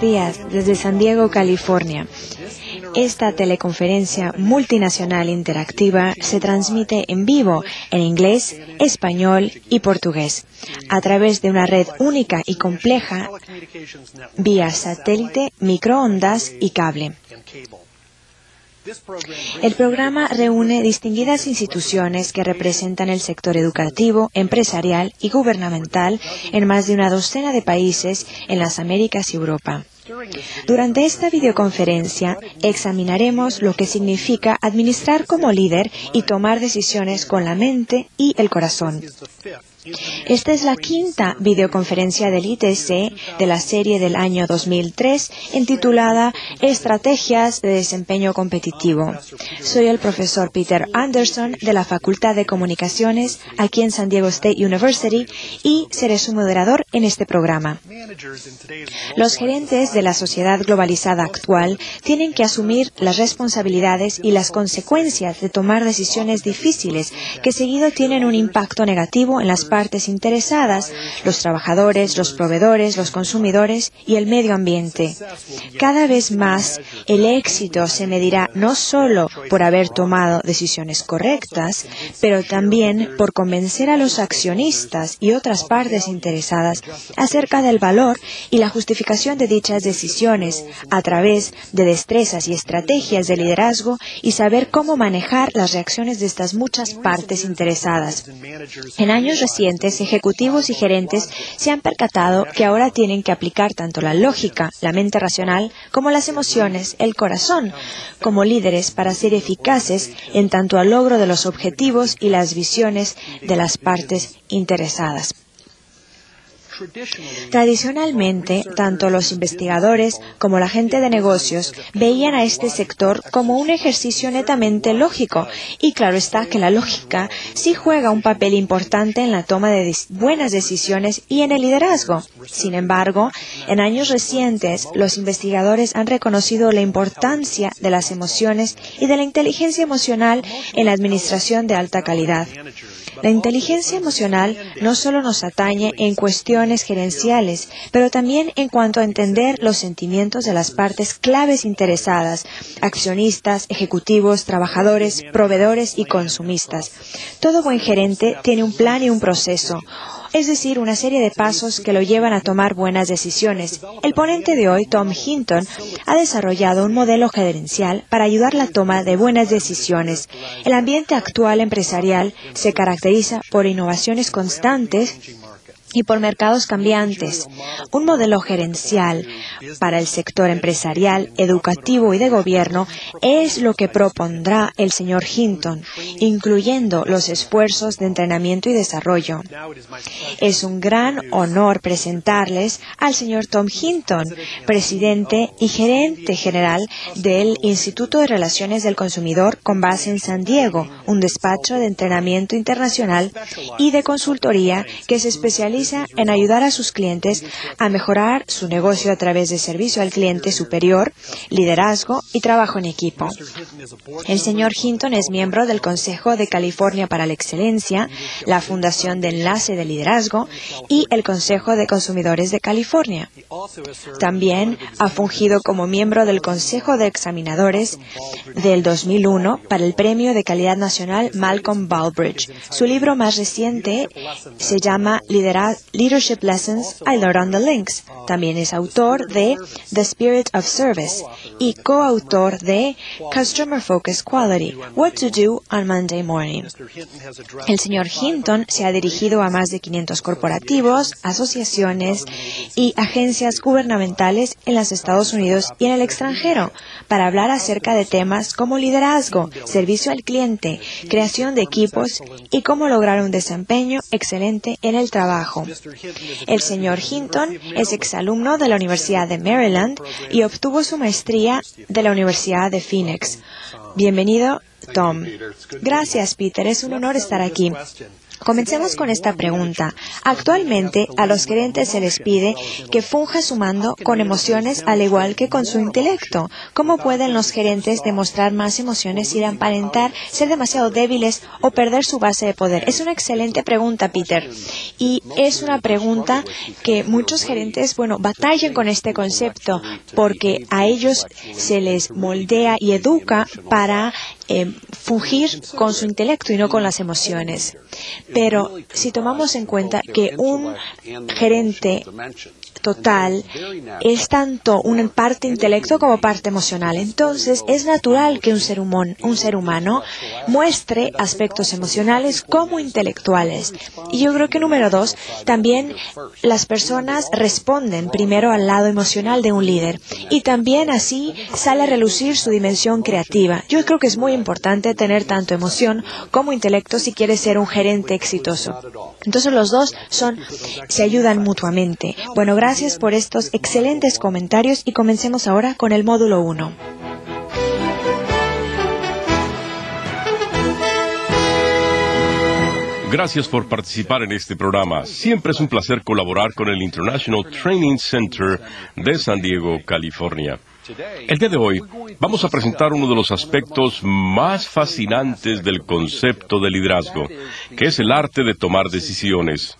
Días desde San Diego, California. Esta teleconferencia multinacional interactiva se transmite en vivo en inglés, español y portugués a través de una red única y compleja vía satélite, microondas y cable. El programa reúne distinguidas instituciones que representan el sector educativo, empresarial y gubernamental en más de una docena de países en las Américas y Europa. Durante esta videoconferencia examinaremos lo que significa administrar como líder y tomar decisiones con la mente y el corazón. Esta es la quinta videoconferencia del ITC de la serie del año 2003 intitulada Estrategias de Desempeño Competitivo. Soy el profesor Peter Anderson de la Facultad de Comunicaciones aquí en San Diego State University y seré su moderador en este programa. Los gerentes de la sociedad globalizada actual tienen que asumir las responsabilidades y las consecuencias de tomar decisiones difíciles que seguido tienen un impacto negativo en las partes interesadas, los trabajadores, los proveedores, los consumidores y el medio ambiente. Cada vez más el éxito se medirá no solo por haber tomado decisiones correctas, pero también por convencer a los accionistas y otras partes interesadas acerca del valor y la justificación de dichas decisiones a través de destrezas y estrategias de liderazgo y saber cómo manejar las reacciones de estas muchas partes interesadas. En años recientes, ejecutivos y gerentes se han percatado que ahora tienen que aplicar tanto la lógica, la mente racional, como las emociones, el corazón, como líderes para ser eficaces en tanto al logro de los objetivos y las visiones de las partes interesadas. Tradicionalmente, tanto los investigadores como la gente de negocios veían a este sector como un ejercicio netamente lógico y claro está que la lógica sí juega un papel importante en la toma de buenas decisiones y en el liderazgo. Sin embargo, en años recientes, los investigadores han reconocido la importancia de las emociones y de la inteligencia emocional en la administración de alta calidad. La inteligencia emocional no solo nos atañe en cuestiones gerenciales, pero también en cuanto a entender los sentimientos de las partes claves interesadas, accionistas, ejecutivos, trabajadores, proveedores y consumistas. Todo buen gerente tiene un plan y un proceso es decir, una serie de pasos que lo llevan a tomar buenas decisiones. El ponente de hoy, Tom Hinton, ha desarrollado un modelo gerencial para ayudar la toma de buenas decisiones. El ambiente actual empresarial se caracteriza por innovaciones constantes y por mercados cambiantes. Un modelo gerencial para el sector empresarial, educativo y de gobierno es lo que propondrá el señor Hinton, incluyendo los esfuerzos de entrenamiento y desarrollo. Es un gran honor presentarles al señor Tom Hinton, presidente y gerente general del Instituto de Relaciones del Consumidor con base en San Diego, un despacho de entrenamiento internacional y de consultoría que se especializa en ayudar a sus clientes a mejorar su negocio a través de servicio al cliente superior, liderazgo y trabajo en equipo. El señor Hinton es miembro del Consejo de California para la Excelencia, la Fundación de Enlace de Liderazgo y el Consejo de Consumidores de California. También ha fungido como miembro del Consejo de Examinadores del 2001 para el Premio de Calidad Nacional Malcolm Baldbridge. Su libro más reciente se llama Liderazgo Leadership Lessons I Learned on the Links. También es autor de The Spirit of Service y coautor de Customer Focused Quality, What to Do on Monday Morning. El señor Hinton se ha dirigido a más de 500 corporativos, asociaciones y agencias gubernamentales en los Estados Unidos y en el extranjero para hablar acerca de temas como liderazgo, servicio al cliente, creación de equipos y cómo lograr un desempeño excelente en el trabajo. El señor Hinton es exalumno de la Universidad de Maryland y obtuvo su maestría de la Universidad de Phoenix. Bienvenido, Tom. Gracias, Peter. Es un honor estar aquí. Comencemos con esta pregunta. Actualmente a los gerentes se les pide que funja su mando con emociones al igual que con su intelecto. ¿Cómo pueden los gerentes demostrar más emociones sin aparentar ser demasiado débiles o perder su base de poder? Es una excelente pregunta, Peter. Y es una pregunta que muchos gerentes, bueno, batallan con este concepto porque a ellos se les moldea y educa para eh, fungir con su intelecto y no con las emociones. Pero si tomamos en cuenta que un gerente total es tanto una parte intelecto como parte emocional. Entonces, es natural que un ser, humano, un ser humano muestre aspectos emocionales como intelectuales. Y yo creo que número dos, también las personas responden primero al lado emocional de un líder y también así sale a relucir su dimensión creativa. Yo creo que es muy importante tener tanto emoción como intelecto si quieres ser un gerente exitoso. Entonces los dos son, se ayudan mutuamente. Bueno, por estos excelentes comentarios y comencemos ahora con el módulo 1. Gracias por participar en este programa. Siempre es un placer colaborar con el International Training Center de San Diego, California. El día de hoy vamos a presentar uno de los aspectos más fascinantes del concepto de liderazgo, que es el arte de tomar decisiones.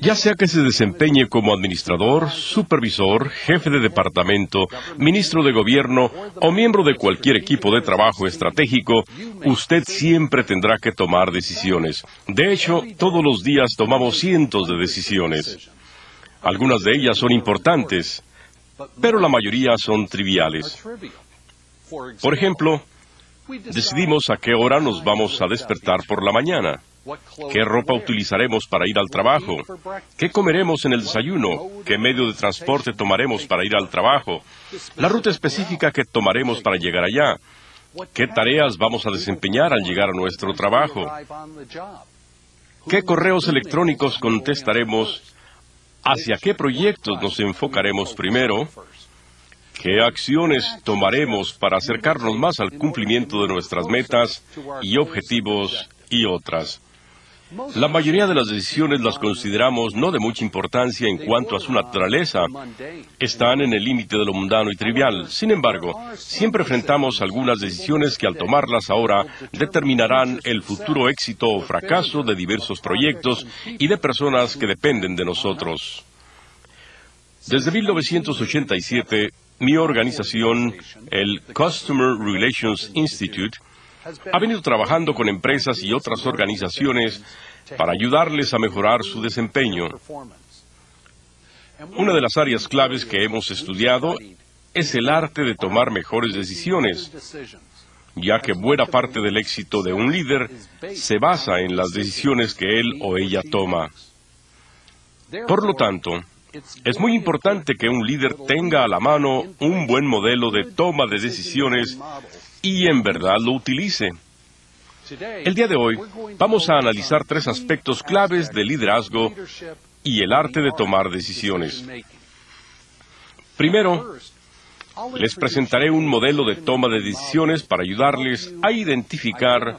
Ya sea que se desempeñe como administrador, supervisor, jefe de departamento, ministro de gobierno o miembro de cualquier equipo de trabajo estratégico, usted siempre tendrá que tomar decisiones. De hecho, todos los días tomamos cientos de decisiones. Algunas de ellas son importantes, pero la mayoría son triviales. Por ejemplo, decidimos a qué hora nos vamos a despertar por la mañana. ¿Qué ropa utilizaremos para ir al trabajo? ¿Qué comeremos en el desayuno? ¿Qué medio de transporte tomaremos para ir al trabajo? La ruta específica que tomaremos para llegar allá. ¿Qué tareas vamos a desempeñar al llegar a nuestro trabajo? ¿Qué correos electrónicos contestaremos? ¿Hacia qué proyectos nos enfocaremos primero? ¿Qué acciones tomaremos para acercarnos más al cumplimiento de nuestras metas y objetivos y otras? La mayoría de las decisiones las consideramos no de mucha importancia en cuanto a su naturaleza. Están en el límite de lo mundano y trivial. Sin embargo, siempre enfrentamos algunas decisiones que al tomarlas ahora determinarán el futuro éxito o fracaso de diversos proyectos y de personas que dependen de nosotros. Desde 1987, mi organización, el Customer Relations Institute, ha venido trabajando con empresas y otras organizaciones para ayudarles a mejorar su desempeño. Una de las áreas claves que hemos estudiado es el arte de tomar mejores decisiones, ya que buena parte del éxito de un líder se basa en las decisiones que él o ella toma. Por lo tanto, es muy importante que un líder tenga a la mano un buen modelo de toma de decisiones y en verdad lo utilice. El día de hoy vamos a analizar tres aspectos claves del liderazgo y el arte de tomar decisiones. Primero, les presentaré un modelo de toma de decisiones para ayudarles a identificar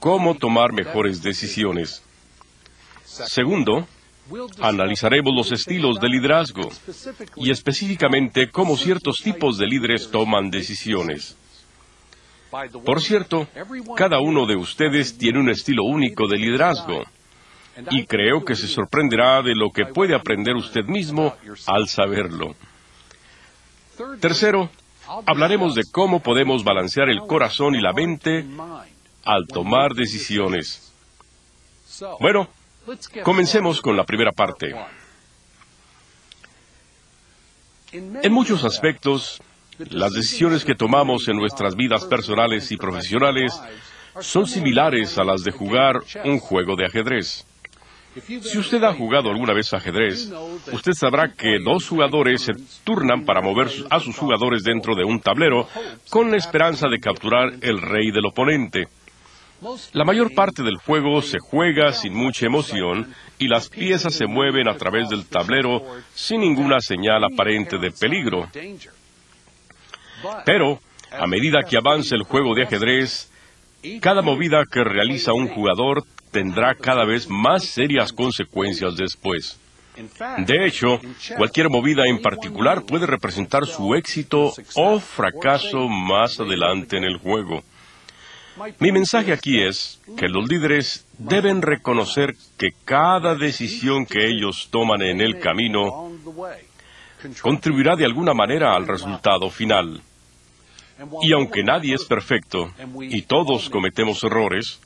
cómo tomar mejores decisiones. Segundo, analizaremos los estilos de liderazgo y específicamente cómo ciertos tipos de líderes toman decisiones. Por cierto, cada uno de ustedes tiene un estilo único de liderazgo y creo que se sorprenderá de lo que puede aprender usted mismo al saberlo. Tercero, hablaremos de cómo podemos balancear el corazón y la mente al tomar decisiones. Bueno, comencemos con la primera parte. En muchos aspectos, las decisiones que tomamos en nuestras vidas personales y profesionales son similares a las de jugar un juego de ajedrez. Si usted ha jugado alguna vez ajedrez, usted sabrá que dos jugadores se turnan para mover a sus jugadores dentro de un tablero con la esperanza de capturar el rey del oponente. La mayor parte del juego se juega sin mucha emoción y las piezas se mueven a través del tablero sin ninguna señal aparente de peligro. Pero, a medida que avanza el juego de ajedrez, cada movida que realiza un jugador tendrá cada vez más serias consecuencias después. De hecho, cualquier movida en particular puede representar su éxito o fracaso más adelante en el juego. Mi mensaje aquí es que los líderes deben reconocer que cada decisión que ellos toman en el camino contribuirá de alguna manera al resultado final. Y aunque nadie es perfecto y todos cometemos errores,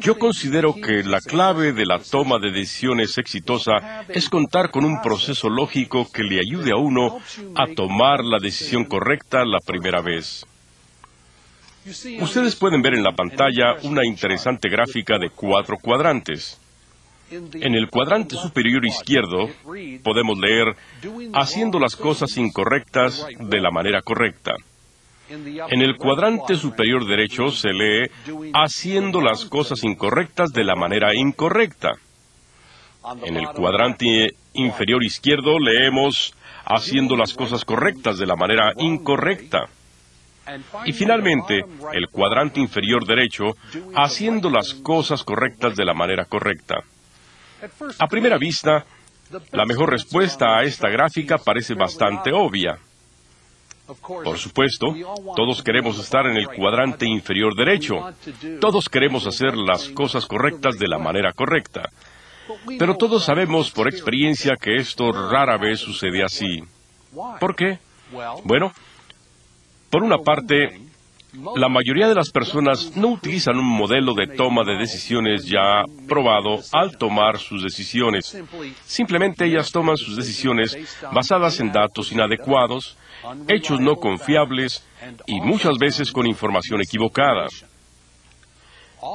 yo considero que la clave de la toma de decisiones exitosa es contar con un proceso lógico que le ayude a uno a tomar la decisión correcta la primera vez. Ustedes pueden ver en la pantalla una interesante gráfica de cuatro cuadrantes. En el cuadrante superior izquierdo podemos leer haciendo las cosas incorrectas de la manera correcta. En el cuadrante superior derecho se lee haciendo las cosas incorrectas de la manera incorrecta. En el cuadrante inferior izquierdo leemos haciendo las cosas correctas de la manera incorrecta. Y finalmente, el cuadrante inferior derecho, haciendo las cosas correctas de la manera correcta. A primera vista, la mejor respuesta a esta gráfica parece bastante obvia. Por supuesto, todos queremos estar en el cuadrante inferior derecho. Todos queremos hacer las cosas correctas de la manera correcta. Pero todos sabemos por experiencia que esto rara vez sucede así. ¿Por qué? Bueno, por una parte, la mayoría de las personas no utilizan un modelo de toma de decisiones ya probado al tomar sus decisiones. Simplemente ellas toman sus decisiones basadas en datos inadecuados, hechos no confiables y muchas veces con información equivocada.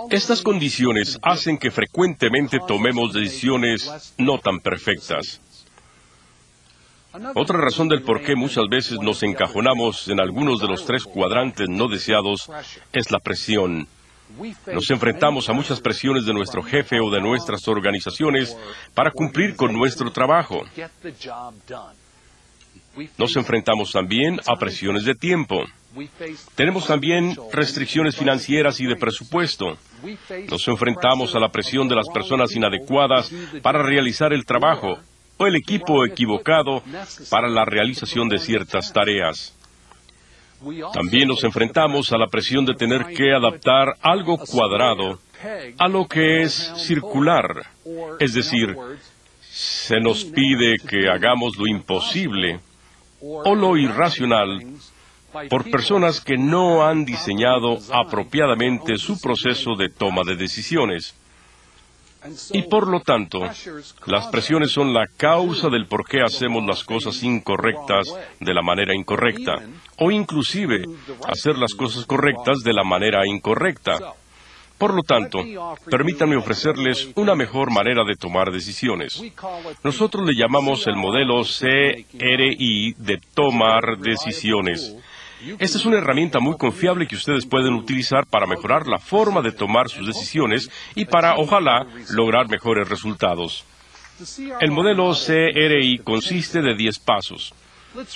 Estas condiciones hacen que frecuentemente tomemos decisiones no tan perfectas. Otra razón del por qué muchas veces nos encajonamos en algunos de los tres cuadrantes no deseados es la presión. Nos enfrentamos a muchas presiones de nuestro jefe o de nuestras organizaciones para cumplir con nuestro trabajo. Nos enfrentamos también a presiones de tiempo. Tenemos también restricciones financieras y de presupuesto. Nos enfrentamos a la presión de las personas inadecuadas para realizar el trabajo o el equipo equivocado para la realización de ciertas tareas. También nos enfrentamos a la presión de tener que adaptar algo cuadrado a lo que es circular. Es decir, se nos pide que hagamos lo imposible o lo irracional por personas que no han diseñado apropiadamente su proceso de toma de decisiones. Y por lo tanto, las presiones son la causa del por qué hacemos las cosas incorrectas de la manera incorrecta, o inclusive hacer las cosas correctas de la manera incorrecta. Por lo tanto, permítanme ofrecerles una mejor manera de tomar decisiones. Nosotros le llamamos el modelo CRI de tomar decisiones. Esta es una herramienta muy confiable que ustedes pueden utilizar para mejorar la forma de tomar sus decisiones y para, ojalá, lograr mejores resultados. El modelo CRI consiste de 10 pasos.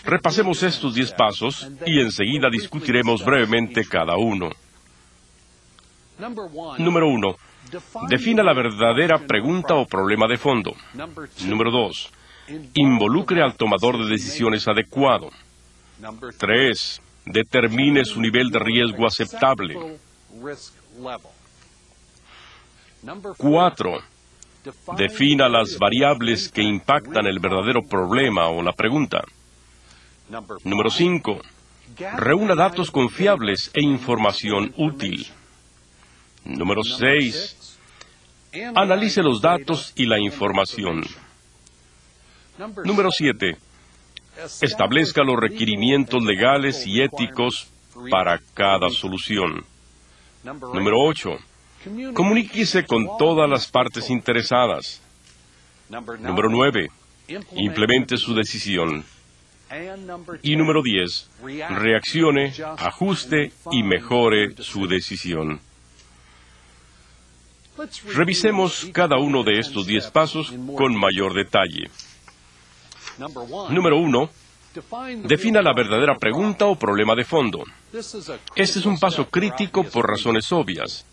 Repasemos estos 10 pasos y enseguida discutiremos brevemente cada uno. Número 1. Defina la verdadera pregunta o problema de fondo. Número 2. Involucre al tomador de decisiones adecuado. 3 determine su nivel de riesgo aceptable. Cuatro, defina las variables que impactan el verdadero problema o la pregunta. Número cinco, reúna datos confiables e información útil. Número seis, analice los datos y la información. Número siete, establezca los requerimientos legales y éticos para cada solución. Número 8. Comuníquese con todas las partes interesadas. Número 9. Implemente su decisión. Y número 10. Reaccione, ajuste y mejore su decisión. Revisemos cada uno de estos 10 pasos con mayor detalle. Número uno, defina la verdadera pregunta o problema de fondo. Este es un paso crítico por razones obvias.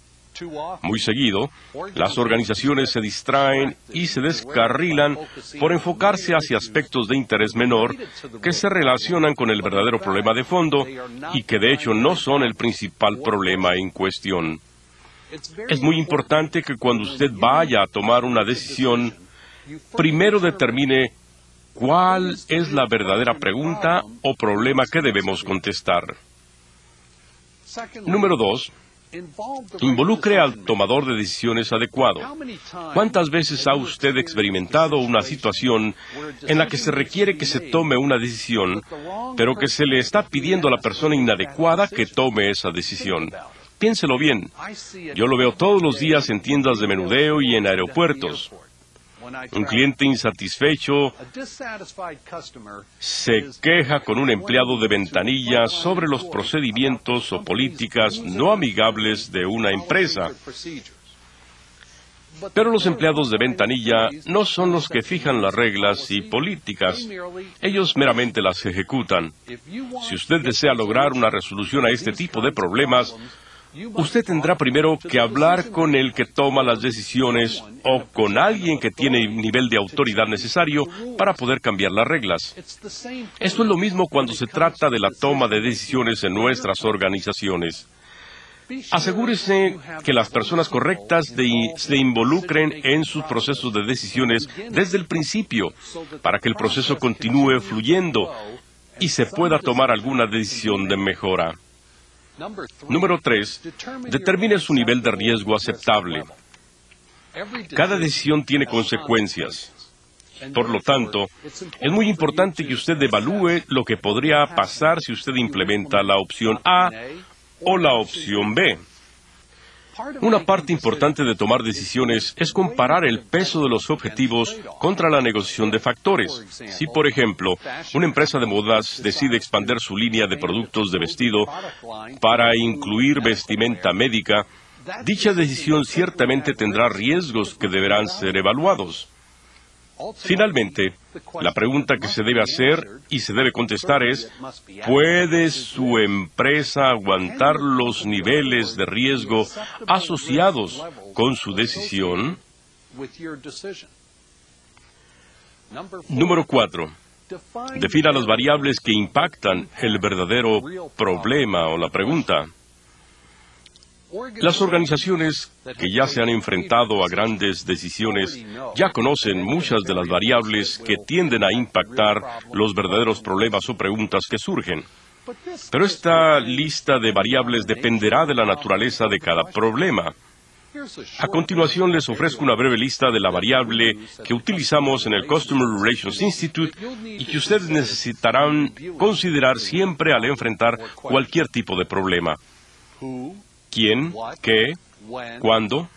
Muy seguido, las organizaciones se distraen y se descarrilan por enfocarse hacia aspectos de interés menor que se relacionan con el verdadero problema de fondo y que de hecho no son el principal problema en cuestión. Es muy importante que cuando usted vaya a tomar una decisión, primero determine cuál es la verdadera pregunta o problema que debemos contestar. Número dos, Involucre al tomador de decisiones adecuado. ¿Cuántas veces ha usted experimentado una situación en la que se requiere que se tome una decisión, pero que se le está pidiendo a la persona inadecuada que tome esa decisión? Piénselo bien. Yo lo veo todos los días en tiendas de menudeo y en aeropuertos. Un cliente insatisfecho se queja con un empleado de ventanilla sobre los procedimientos o políticas no amigables de una empresa. Pero los empleados de ventanilla no son los que fijan las reglas y políticas. Ellos meramente las ejecutan. Si usted desea lograr una resolución a este tipo de problemas, usted tendrá primero que hablar con el que toma las decisiones o con alguien que tiene el nivel de autoridad necesario para poder cambiar las reglas. Esto es lo mismo cuando se trata de la toma de decisiones en nuestras organizaciones. Asegúrese que las personas correctas se involucren en sus procesos de decisiones desde el principio, para que el proceso continúe fluyendo y se pueda tomar alguna decisión de mejora. Número tres, determine su nivel de riesgo aceptable. Cada decisión tiene consecuencias. Por lo tanto, es muy importante que usted evalúe lo que podría pasar si usted implementa la opción A o la opción B. Una parte importante de tomar decisiones es comparar el peso de los objetivos contra la negociación de factores. Si, por ejemplo, una empresa de modas decide expandir su línea de productos de vestido para incluir vestimenta médica, dicha decisión ciertamente tendrá riesgos que deberán ser evaluados. Finalmente, la pregunta que se debe hacer y se debe contestar es, ¿puede su empresa aguantar los niveles de riesgo asociados con su decisión? Número cuatro. Defina las variables que impactan el verdadero problema o la pregunta. Las organizaciones que ya se han enfrentado a grandes decisiones ya conocen muchas de las variables que tienden a impactar los verdaderos problemas o preguntas que surgen. Pero esta lista de variables dependerá de la naturaleza de cada problema. A continuación les ofrezco una breve lista de la variable que utilizamos en el Customer Relations Institute y que ustedes necesitarán considerar siempre al enfrentar cualquier tipo de problema quién, qué, cuándo,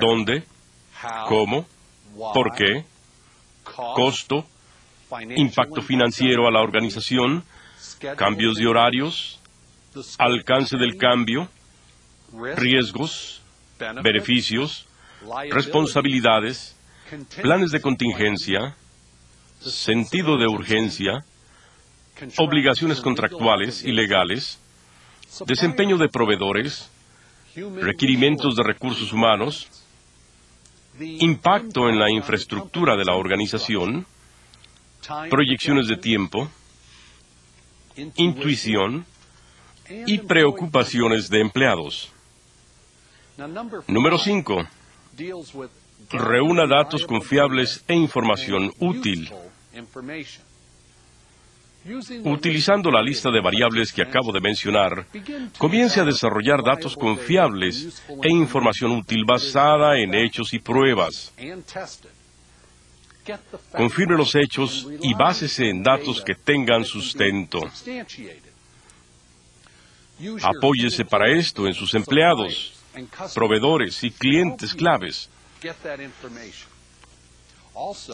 dónde, cómo, por qué, costo, impacto financiero a la organización, cambios de horarios, alcance del cambio, riesgos, beneficios, responsabilidades, planes de contingencia, sentido de urgencia, obligaciones contractuales y legales, desempeño de proveedores, requerimientos de recursos humanos, impacto en la infraestructura de la organización, proyecciones de tiempo, intuición y preocupaciones de empleados. Número 5. Reúna datos confiables e información útil. Utilizando la lista de variables que acabo de mencionar, comience a desarrollar datos confiables e información útil basada en hechos y pruebas. Confirme los hechos y básese en datos que tengan sustento. Apóyese para esto en sus empleados, proveedores y clientes claves.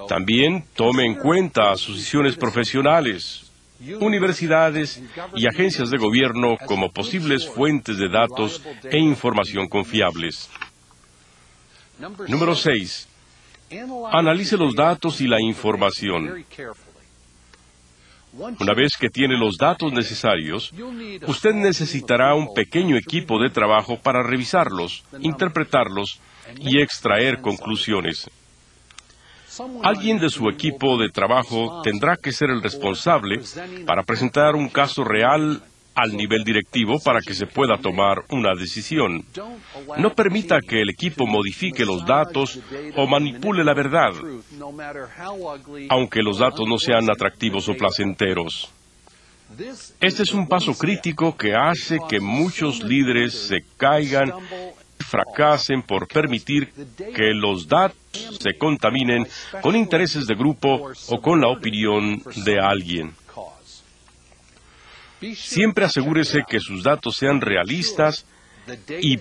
También tome en cuenta asociaciones profesionales, universidades y agencias de gobierno como posibles fuentes de datos e información confiables. Número 6. Analice los datos y la información. Una vez que tiene los datos necesarios, usted necesitará un pequeño equipo de trabajo para revisarlos, interpretarlos y extraer conclusiones. Alguien de su equipo de trabajo tendrá que ser el responsable para presentar un caso real al nivel directivo para que se pueda tomar una decisión. No permita que el equipo modifique los datos o manipule la verdad, aunque los datos no sean atractivos o placenteros. Este es un paso crítico que hace que muchos líderes se caigan fracasen por permitir que los datos se contaminen con intereses de grupo o con la opinión de alguien. Siempre asegúrese que sus datos sean realistas y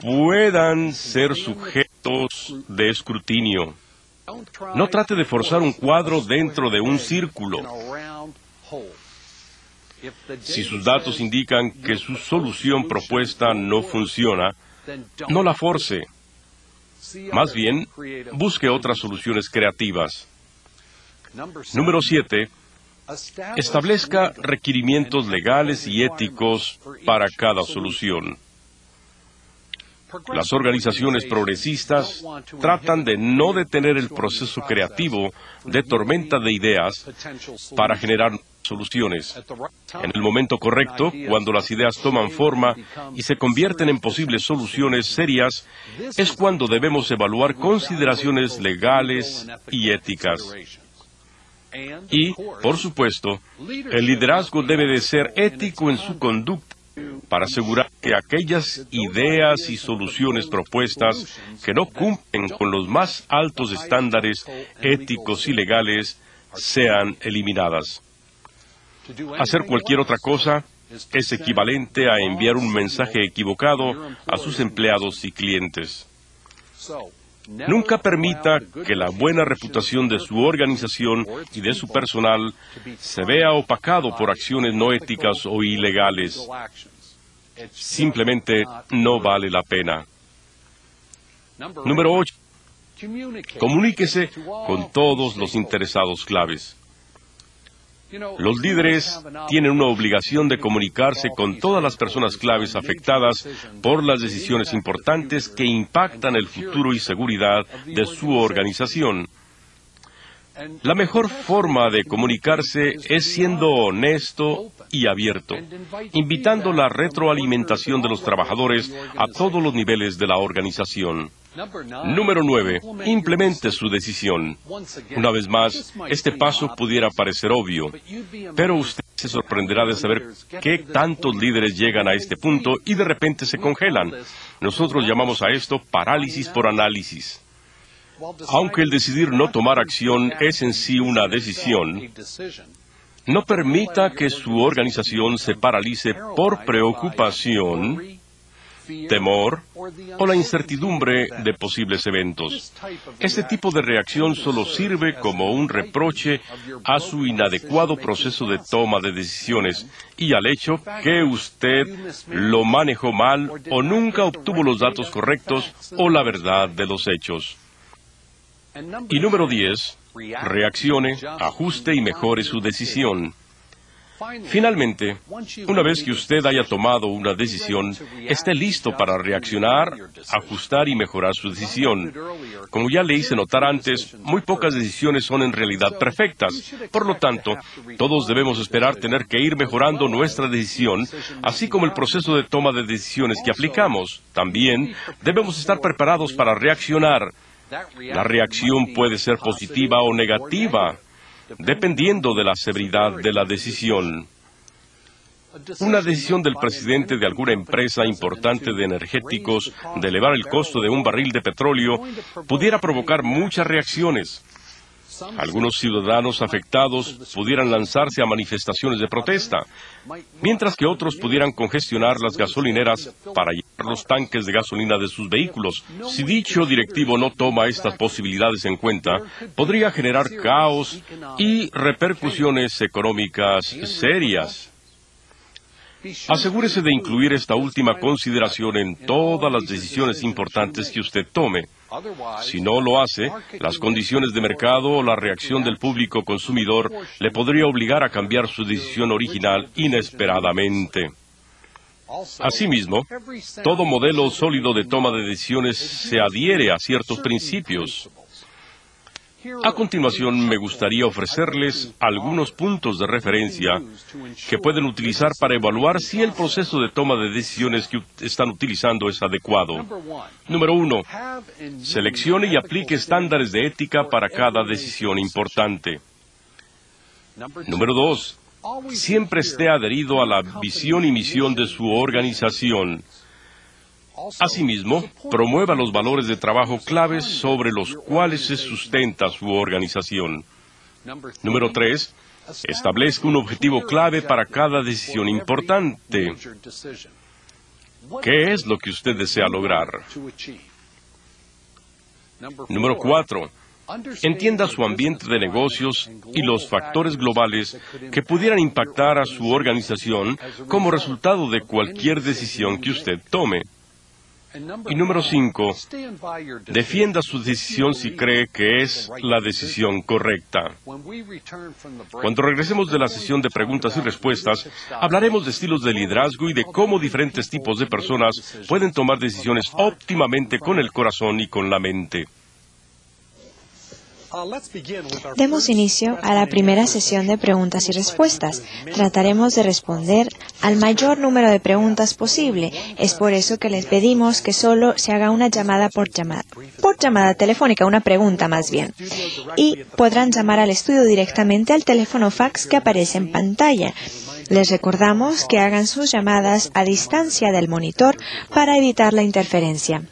puedan ser sujetos de escrutinio. No trate de forzar un cuadro dentro de un círculo. Si sus datos indican que su solución propuesta no funciona, no la force. Más bien, busque otras soluciones creativas. Número 7 establezca requerimientos legales y éticos para cada solución. Las organizaciones progresistas tratan de no detener el proceso creativo de tormenta de ideas para generar soluciones. En el momento correcto, cuando las ideas toman forma y se convierten en posibles soluciones serias, es cuando debemos evaluar consideraciones legales y éticas. Y, por supuesto, el liderazgo debe de ser ético en su conducta para asegurar que aquellas ideas y soluciones propuestas que no cumplen con los más altos estándares éticos y legales sean eliminadas. Hacer cualquier otra cosa es equivalente a enviar un mensaje equivocado a sus empleados y clientes. Nunca permita que la buena reputación de su organización y de su personal se vea opacado por acciones no éticas o ilegales. Simplemente no vale la pena. Número 8. Comuníquese con todos los interesados claves. Los líderes tienen una obligación de comunicarse con todas las personas claves afectadas por las decisiones importantes que impactan el futuro y seguridad de su organización. La mejor forma de comunicarse es siendo honesto y abierto, invitando la retroalimentación de los trabajadores a todos los niveles de la organización. Número 9. Implemente su decisión. Una vez más, este paso pudiera parecer obvio, pero usted se sorprenderá de saber qué tantos líderes llegan a este punto y de repente se congelan. Nosotros llamamos a esto parálisis por análisis. Aunque el decidir no tomar acción es en sí una decisión, no permita que su organización se paralice por preocupación temor o la incertidumbre de posibles eventos. Este tipo de reacción solo sirve como un reproche a su inadecuado proceso de toma de decisiones y al hecho que usted lo manejó mal o nunca obtuvo los datos correctos o la verdad de los hechos. Y número 10, reaccione, ajuste y mejore su decisión. Finalmente, una vez que usted haya tomado una decisión, esté listo para reaccionar, ajustar y mejorar su decisión. Como ya le hice notar antes, muy pocas decisiones son en realidad perfectas. Por lo tanto, todos debemos esperar tener que ir mejorando nuestra decisión, así como el proceso de toma de decisiones que aplicamos. También debemos estar preparados para reaccionar. La reacción puede ser positiva o negativa dependiendo de la severidad de la decisión. Una decisión del presidente de alguna empresa importante de energéticos de elevar el costo de un barril de petróleo pudiera provocar muchas reacciones. Algunos ciudadanos afectados pudieran lanzarse a manifestaciones de protesta, mientras que otros pudieran congestionar las gasolineras para los tanques de gasolina de sus vehículos. Si dicho directivo no toma estas posibilidades en cuenta, podría generar caos y repercusiones económicas serias. Asegúrese de incluir esta última consideración en todas las decisiones importantes que usted tome. Si no lo hace, las condiciones de mercado o la reacción del público consumidor le podría obligar a cambiar su decisión original inesperadamente. Asimismo, todo modelo sólido de toma de decisiones se adhiere a ciertos principios. A continuación, me gustaría ofrecerles algunos puntos de referencia que pueden utilizar para evaluar si el proceso de toma de decisiones que están utilizando es adecuado. Número uno, seleccione y aplique estándares de ética para cada decisión importante. Número dos, siempre esté adherido a la visión y misión de su organización. Asimismo, promueva los valores de trabajo claves sobre los cuales se sustenta su organización. Número tres, establezca un objetivo clave para cada decisión importante. ¿Qué es lo que usted desea lograr? Número cuatro, entienda su ambiente de negocios y los factores globales que pudieran impactar a su organización como resultado de cualquier decisión que usted tome. Y número cinco, defienda su decisión si cree que es la decisión correcta. Cuando regresemos de la sesión de preguntas y respuestas, hablaremos de estilos de liderazgo y de cómo diferentes tipos de personas pueden tomar decisiones óptimamente con el corazón y con la mente. Demos inicio a la primera sesión de preguntas y respuestas. Trataremos de responder al mayor número de preguntas posible. Es por eso que les pedimos que solo se haga una llamada por llamada, por llamada telefónica, una pregunta más bien. Y podrán llamar al estudio directamente al teléfono fax que aparece en pantalla. Les recordamos que hagan sus llamadas a distancia del monitor para evitar la interferencia.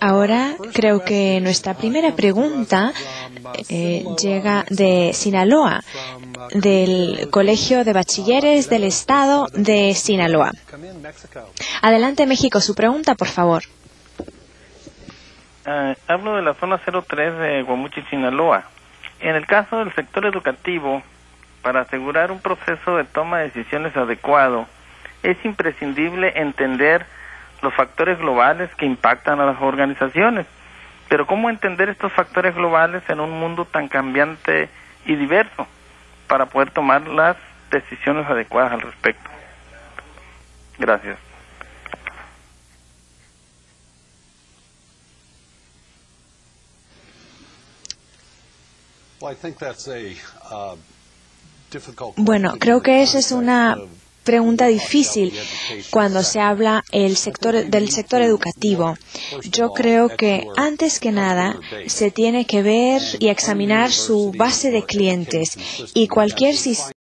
Ahora creo que nuestra primera pregunta eh, llega de Sinaloa, del Colegio de Bachilleres del Estado de Sinaloa. Adelante, México, su pregunta, por favor. Uh, hablo de la zona 03 de Guamuchi, Sinaloa. En el caso del sector educativo, para asegurar un proceso de toma de decisiones adecuado, es imprescindible entender los factores globales que impactan a las organizaciones. Pero ¿cómo entender estos factores globales en un mundo tan cambiante y diverso para poder tomar las decisiones adecuadas al respecto? Gracias. Bueno, creo que esa es una pregunta difícil cuando se habla el sector, del sector educativo. Yo creo que antes que nada se tiene que ver y examinar su base de clientes y cualquier sistema